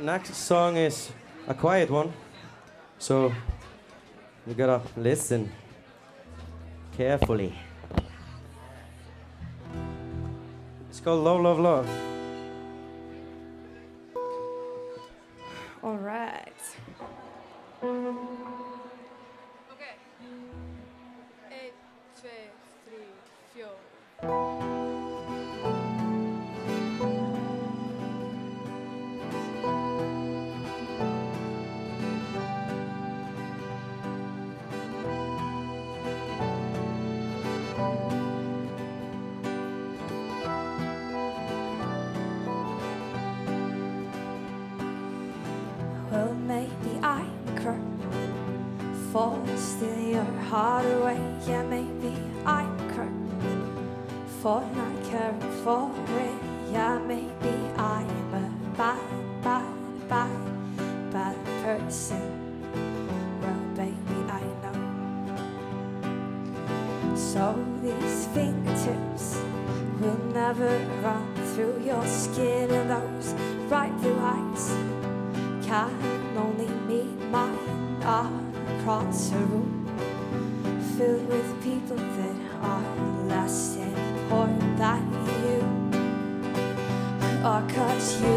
next song is a quiet one, so you gotta listen carefully. It's called Love, Love, Love. All right. Okej. Ett, två, tre, fyra. Your heart away. Yeah, maybe I'm a for not caring for it. Yeah, maybe I'm a bad, bad, bad, bad person. Well, baby, I know. So these fingertips will never run through your skin and those bright blue eyes can only meet mine across a room filled with people that are less important than you. Oh, cause you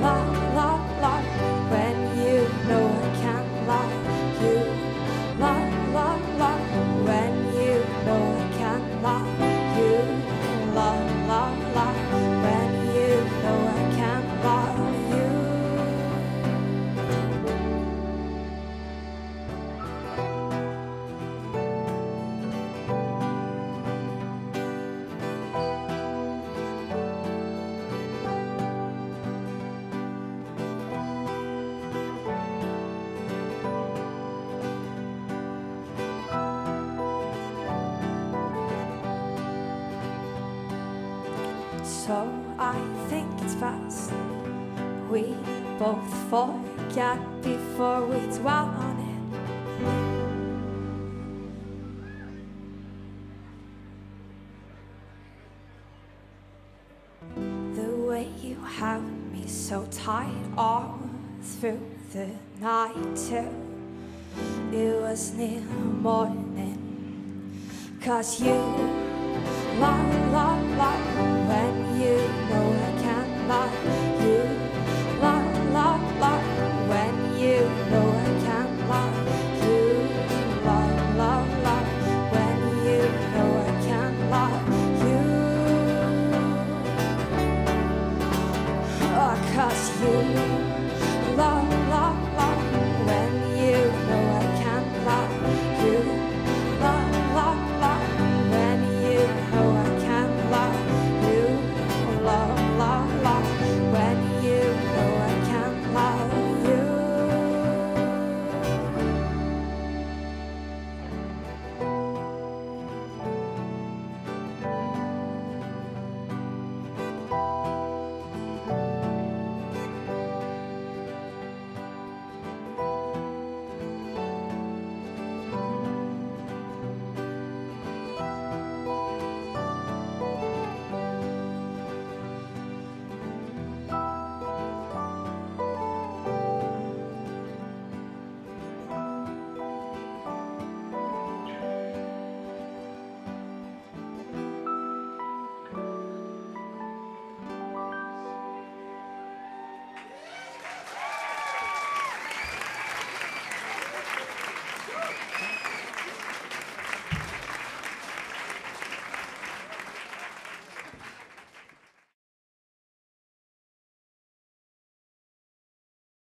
love, love, love So I think it's best we both forget before we dwell on it. The way you have me so tight all through the night till it was near morning. Cause you love,